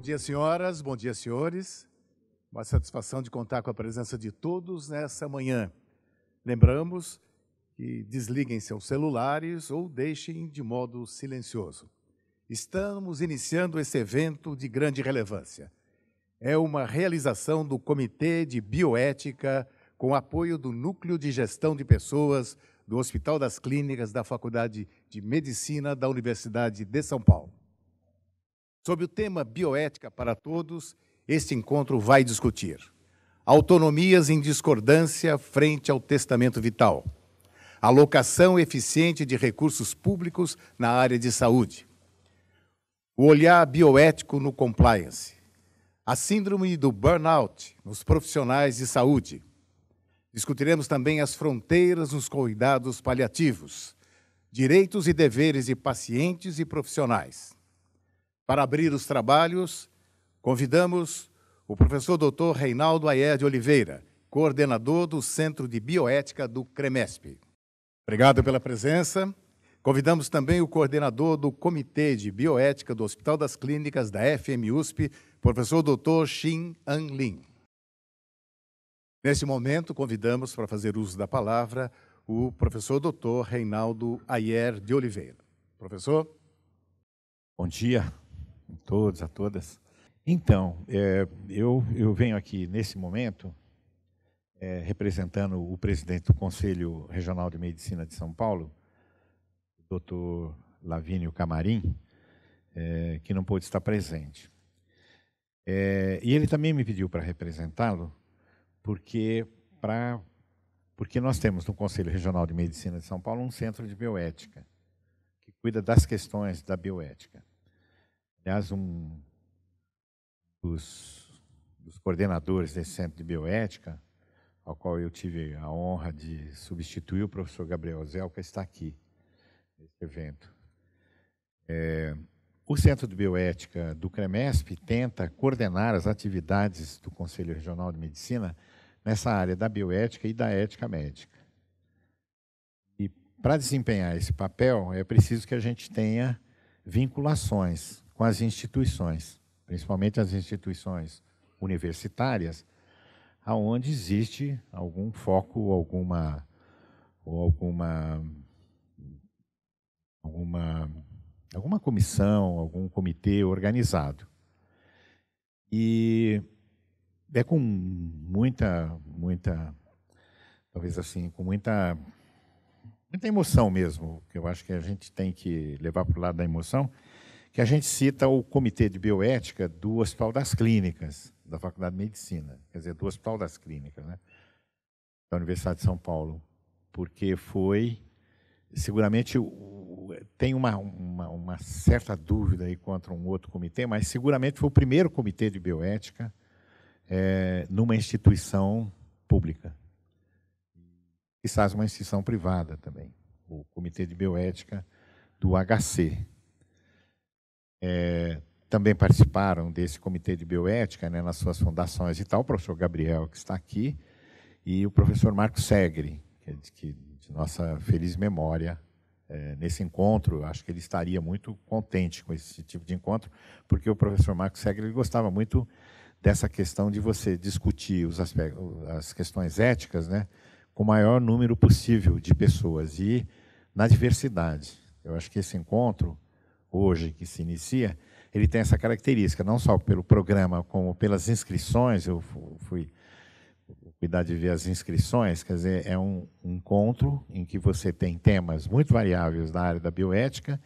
Bom dia, senhoras, bom dia, senhores. Uma satisfação de contar com a presença de todos nessa manhã. Lembramos que desliguem seus celulares ou deixem de modo silencioso. Estamos iniciando esse evento de grande relevância. É uma realização do Comitê de Bioética com apoio do Núcleo de Gestão de Pessoas do Hospital das Clínicas da Faculdade de Medicina da Universidade de São Paulo. Sobre o tema Bioética para Todos, este encontro vai discutir autonomias em discordância frente ao testamento vital, alocação eficiente de recursos públicos na área de saúde, o olhar bioético no compliance, a síndrome do burnout nos profissionais de saúde. Discutiremos também as fronteiras nos cuidados paliativos, direitos e deveres de pacientes e profissionais. Para abrir os trabalhos, convidamos o professor Dr. Reinaldo Ayer de Oliveira, coordenador do Centro de Bioética do CREMESP. Obrigado pela presença. Convidamos também o coordenador do Comitê de Bioética do Hospital das Clínicas da FMUSP, professor Dr. Xin An Lin. Neste momento, convidamos para fazer uso da palavra o professor Dr. Reinaldo Ayer de Oliveira. Professor? Bom dia a todos, a todas. Então, é, eu, eu venho aqui nesse momento é, representando o presidente do Conselho Regional de Medicina de São Paulo, doutor Lavínio Camarim, é, que não pôde estar presente. É, e ele também me pediu para representá-lo, porque, porque nós temos no Conselho Regional de Medicina de São Paulo um centro de bioética, que cuida das questões da bioética. Aliás, um dos, dos coordenadores desse centro de bioética, ao qual eu tive a honra de substituir o professor Gabriel Zelka, está aqui nesse evento. É, o Centro de Bioética do CREMESP tenta coordenar as atividades do Conselho Regional de Medicina nessa área da bioética e da ética médica. E para desempenhar esse papel, é preciso que a gente tenha vinculações com as instituições, principalmente as instituições universitárias, aonde existe algum foco, alguma ou alguma alguma, alguma comissão, algum comitê organizado. E é com muita, muita, talvez assim, com muita, muita emoção mesmo, que eu acho que a gente tem que levar para o lado da emoção, que a gente cita o Comitê de Bioética do Hospital das Clínicas, da Faculdade de Medicina, quer dizer, do Hospital das Clínicas, né, da Universidade de São Paulo, porque foi, seguramente, tem uma, uma, uma, certa dúvida aí contra um outro comitê, mas seguramente foi o primeiro comitê de bioética é, numa instituição pública. Quizás uma instituição privada também, o Comitê de Bioética do HC. É, também participaram desse Comitê de Bioética né, nas suas fundações e tal, o professor Gabriel, que está aqui, e o professor Marco Segre, que, é de, de nossa feliz memória, é, nesse encontro. Acho que ele estaria muito contente com esse tipo de encontro, porque o professor Marcos Segre gostava muito dessa questão de você discutir os aspectos, as questões éticas, né, com o maior número possível de pessoas e na diversidade. Eu acho que esse encontro hoje que se inicia, ele tem essa característica, não só pelo programa, como pelas inscrições. Eu fui cuidar de ver as inscrições, quer dizer, é um encontro em que você tem temas muito variáveis da área da bioética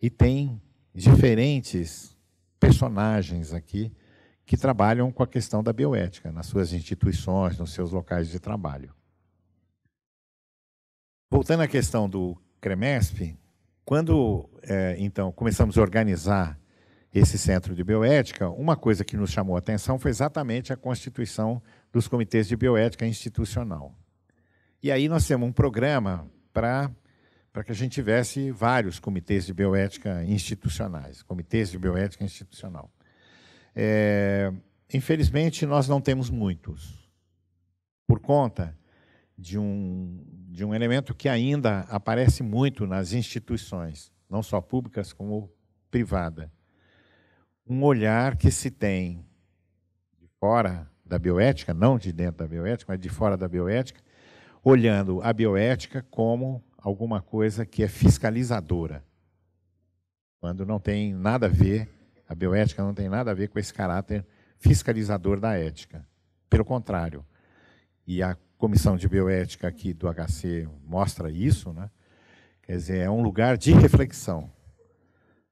e tem diferentes personagens aqui que trabalham com a questão da bioética nas suas instituições, nos seus locais de trabalho. Voltando à questão do CREMESP, quando é, então começamos a organizar esse centro de bioética, uma coisa que nos chamou a atenção foi exatamente a constituição dos comitês de bioética institucional. E aí nós temos um programa para para que a gente tivesse vários comitês de bioética institucionais, comitês de bioética institucional. É, infelizmente, nós não temos muitos, por conta de um, de um elemento que ainda aparece muito nas instituições, não só públicas como privada. um olhar que se tem de fora da bioética, não de dentro da bioética, mas de fora da bioética, olhando a bioética como alguma coisa que é fiscalizadora. Quando não tem nada a ver, a bioética não tem nada a ver com esse caráter fiscalizador da ética. Pelo contrário. E a comissão de bioética aqui do HC mostra isso, né? Quer dizer, é um lugar de reflexão.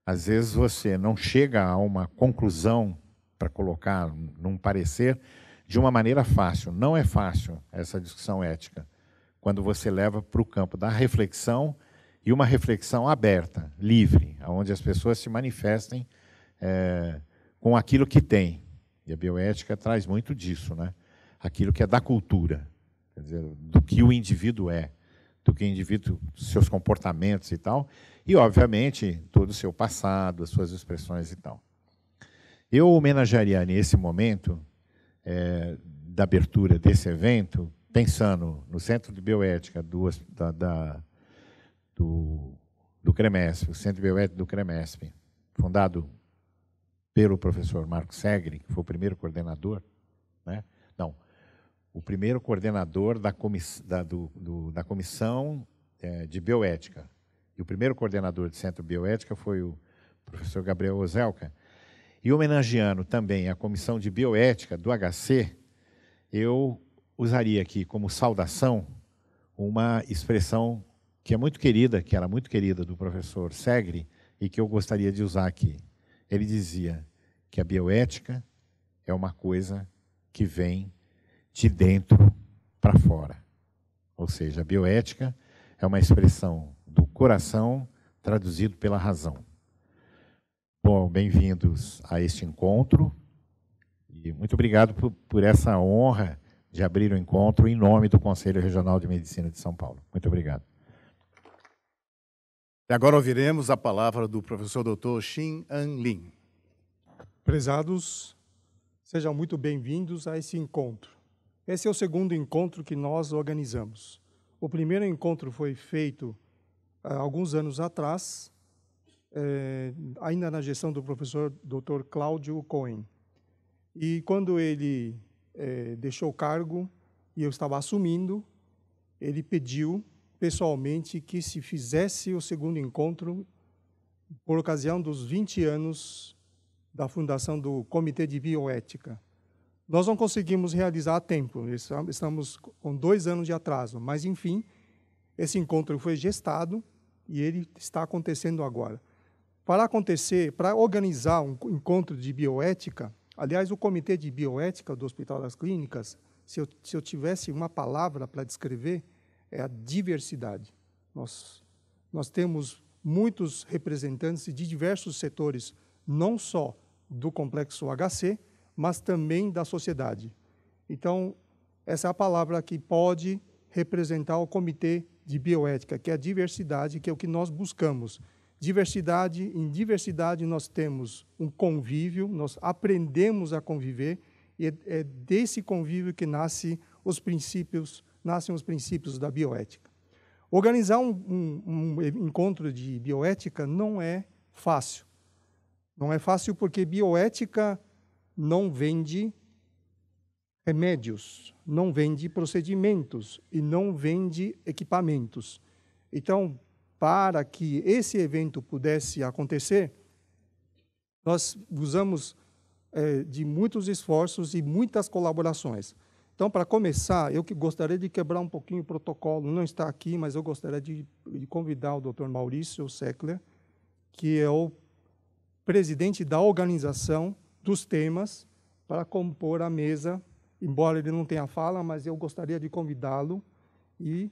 Às vezes você não chega a uma conclusão para colocar num parecer de uma maneira fácil. Não é fácil essa discussão ética quando você leva para o campo da reflexão e uma reflexão aberta, livre, onde as pessoas se manifestem é, com aquilo que têm. E a bioética traz muito disso, né? aquilo que é da cultura, quer dizer, do que o indivíduo é, do que o indivíduo, seus comportamentos e tal, e, obviamente, todo o seu passado, as suas expressões e tal. Eu homenagearia nesse momento é, da abertura desse evento pensando no Centro de Bioética do, da, da, do, do CREMESP, o Centro de Bioética do CREMESP, fundado pelo professor Marco Segre, que foi o primeiro coordenador, né? O primeiro coordenador da, comiss, da, do, do, da comissão é, de bioética. E o primeiro coordenador do Centro Bioética foi o professor Gabriel Ozelka. E homenageando também a comissão de bioética do HC, eu usaria aqui como saudação uma expressão que é muito querida, que era muito querida do professor Segre e que eu gostaria de usar aqui. Ele dizia que a bioética é uma coisa que vem de dentro para fora. Ou seja, a bioética é uma expressão do coração traduzido pela razão. Bom, bem-vindos a este encontro e muito obrigado por, por essa honra de abrir o encontro em nome do Conselho Regional de Medicina de São Paulo. Muito obrigado. E agora ouviremos a palavra do professor Dr. Xin An Lin. Prezados, sejam muito bem-vindos a esse encontro. Esse é o segundo encontro que nós organizamos. O primeiro encontro foi feito há alguns anos atrás, é, ainda na gestão do professor Dr. Cláudio Cohen. E quando ele é, deixou o cargo e eu estava assumindo, ele pediu pessoalmente que se fizesse o segundo encontro por ocasião dos 20 anos da fundação do Comitê de Bioética. Nós não conseguimos realizar a tempo, estamos com dois anos de atraso, mas, enfim, esse encontro foi gestado e ele está acontecendo agora. Para acontecer, para organizar um encontro de bioética, Aliás, o Comitê de Bioética do Hospital das Clínicas, se eu, se eu tivesse uma palavra para descrever, é a diversidade. Nós, nós temos muitos representantes de diversos setores, não só do complexo HC, mas também da sociedade. Então, essa é a palavra que pode representar o Comitê de Bioética, que é a diversidade, que é o que nós buscamos Diversidade, em diversidade nós temos um convívio, nós aprendemos a conviver e é, é desse convívio que nasce os princípios, nascem os princípios da bioética. Organizar um, um, um encontro de bioética não é fácil. Não é fácil porque bioética não vende remédios, não vende procedimentos e não vende equipamentos. Então, para que esse evento pudesse acontecer, nós usamos é, de muitos esforços e muitas colaborações. Então, para começar, eu que gostaria de quebrar um pouquinho o protocolo, não está aqui, mas eu gostaria de, de convidar o Dr. Maurício Seckler, que é o presidente da organização dos temas, para compor a mesa, embora ele não tenha fala, mas eu gostaria de convidá-lo e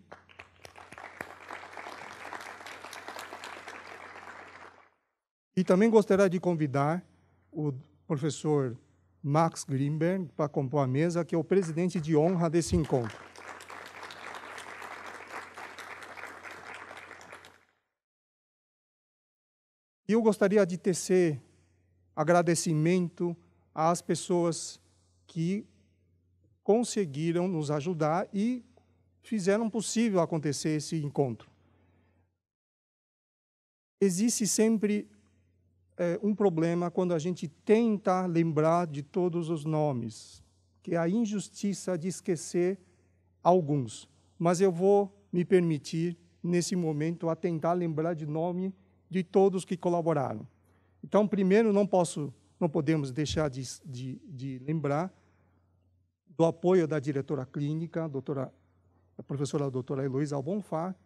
E também gostaria de convidar o professor Max Greenberg para compor a mesa, que é o presidente de honra desse encontro. E eu gostaria de tecer agradecimento às pessoas que conseguiram nos ajudar e fizeram possível acontecer esse encontro. Existe sempre é, um problema quando a gente tenta lembrar de todos os nomes, que é a injustiça de esquecer alguns. Mas eu vou me permitir, nesse momento, a tentar lembrar de nome de todos que colaboraram. Então, primeiro, não posso, não podemos deixar de, de, de lembrar do apoio da diretora clínica, a, doutora, a professora doutora Heloísa Albonfá,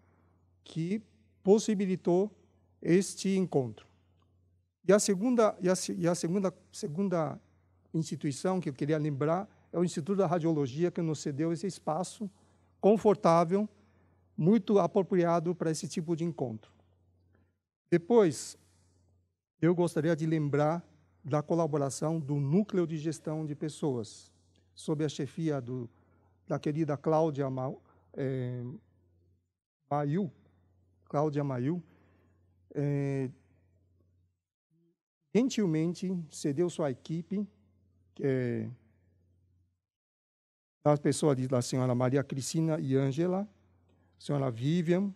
que possibilitou este encontro. E a segunda, e a, e a segunda, segunda instituição que eu queria lembrar é o Instituto da Radiologia, que nos cedeu esse espaço confortável, muito apropriado para esse tipo de encontro. Depois, eu gostaria de lembrar da colaboração do Núcleo de Gestão de Pessoas, sob a chefia do, da querida Cláudia Ma, é, Maiu, Cláudia Maiu, é, gentilmente cedeu sua equipe, é, das pessoas da senhora Maria Cristina e Ângela, senhora Vivian,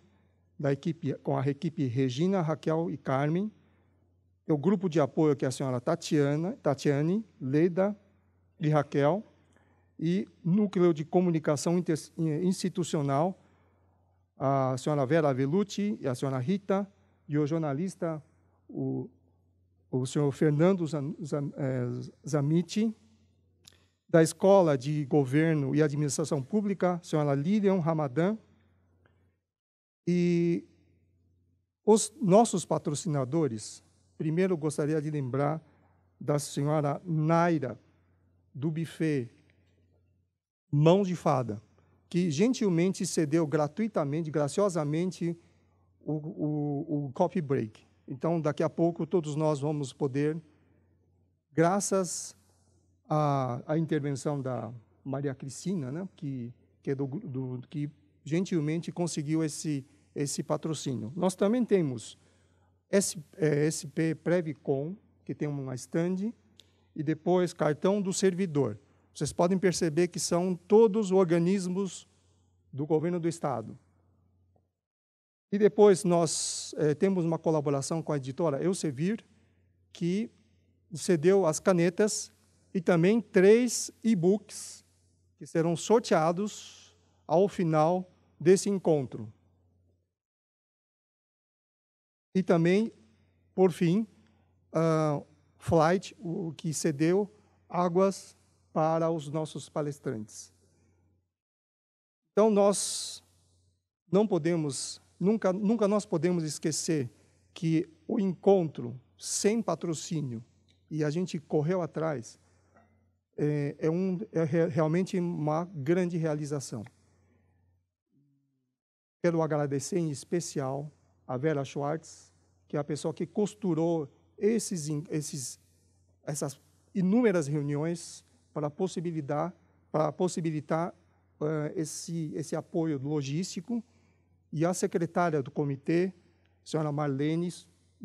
da equipe, com a equipe Regina, Raquel e Carmen, o grupo de apoio que é a senhora Tatiana, Tatiane, Leda e Raquel, e núcleo de comunicação institucional, a senhora Vera Velucci e a senhora Rita, e o jornalista, o, o senhor Fernando eh, Zamiti, da Escola de Governo e Administração Pública, a senhora Lilian Ramadan, e os nossos patrocinadores, primeiro gostaria de lembrar da senhora Naira, do buffet Mão de Fada, que gentilmente cedeu gratuitamente, graciosamente, o, o, o coffee break. Então, daqui a pouco, todos nós vamos poder, graças à, à intervenção da Maria Cristina, né, que, que, é do, do, que gentilmente conseguiu esse, esse patrocínio. Nós também temos SP é, Previcom, que tem uma stand, e depois cartão do servidor. Vocês podem perceber que são todos organismos do governo do Estado. E depois nós é, temos uma colaboração com a editora Elsevier, que cedeu as canetas e também três e-books que serão sorteados ao final desse encontro. E também, por fim, uh, Flight, o que cedeu águas para os nossos palestrantes. Então, nós não podemos, nunca, nunca nós podemos esquecer que o encontro sem patrocínio, e a gente correu atrás, é, é, um, é realmente uma grande realização. Quero agradecer em especial a Vera Schwartz, que é a pessoa que costurou esses, esses, essas inúmeras reuniões para possibilitar, para possibilitar uh, esse, esse apoio logístico, e a secretária do comitê, a senhora Marlene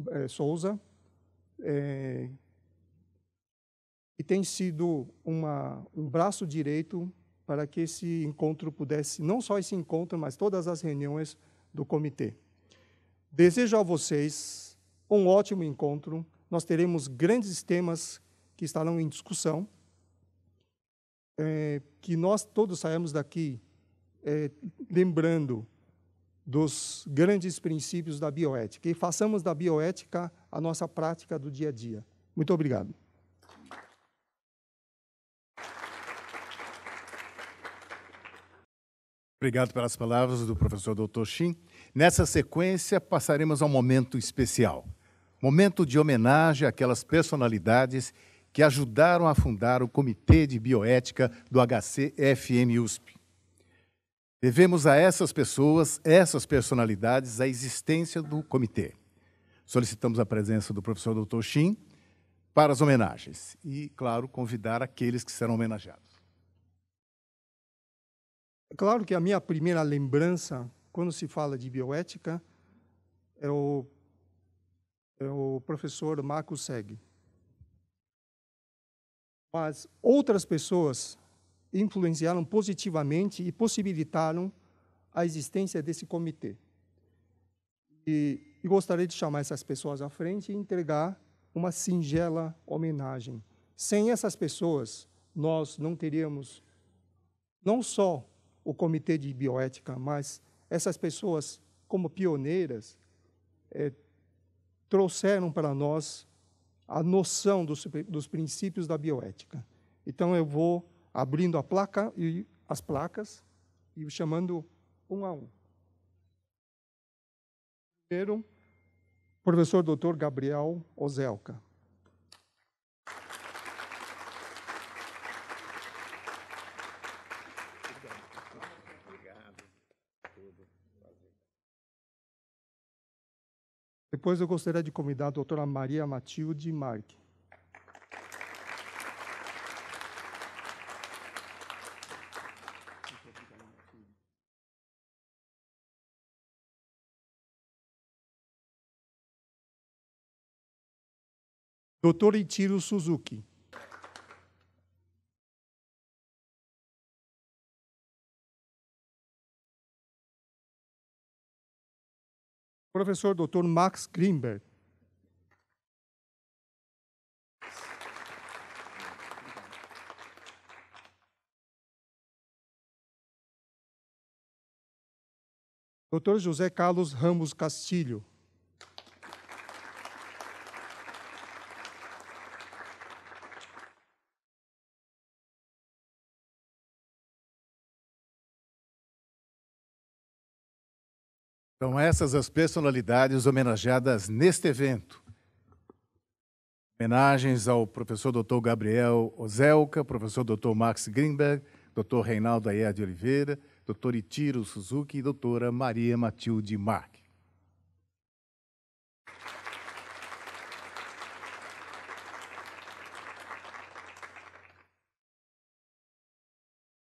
eh, Souza, eh, que tem sido uma, um braço direito para que esse encontro pudesse, não só esse encontro, mas todas as reuniões do comitê. Desejo a vocês um ótimo encontro. Nós teremos grandes temas que estarão em discussão. É, que nós todos saímos daqui é, lembrando dos grandes princípios da bioética e façamos da bioética a nossa prática do dia a dia. Muito obrigado. Obrigado pelas palavras do professor Dr. Shin. Nessa sequência, passaremos a um momento especial. Momento de homenagem àquelas personalidades que ajudaram a fundar o Comitê de Bioética do HCFM USP. Devemos a essas pessoas, essas personalidades, a existência do comitê. Solicitamos a presença do professor Dr. Shin para as homenagens e, claro, convidar aqueles que serão homenageados. É claro que a minha primeira lembrança, quando se fala de bioética, é o, é o professor Marco Seg. Mas outras pessoas influenciaram positivamente e possibilitaram a existência desse comitê. E, e gostaria de chamar essas pessoas à frente e entregar uma singela homenagem. Sem essas pessoas, nós não teríamos não só o Comitê de Bioética, mas essas pessoas, como pioneiras, é, trouxeram para nós a noção dos, dos princípios da bioética. Então, eu vou abrindo a placa e as placas e chamando um a um. Primeiro, professor doutor Gabriel Ozelka. Depois eu gostaria de convidar a doutora Maria Matilde Marque. Doutor Itiro Suzuki. Professor Dr. Max Greenberg. Dr. José Carlos Ramos Castilho. São essas as personalidades homenageadas neste evento. Homenagens ao professor Dr. Gabriel Ozelka, professor Dr. Max Greenberg, Dr. Reinaldo Ayer de Oliveira, Dr. Itiro Suzuki e doutora Maria Matilde Mar.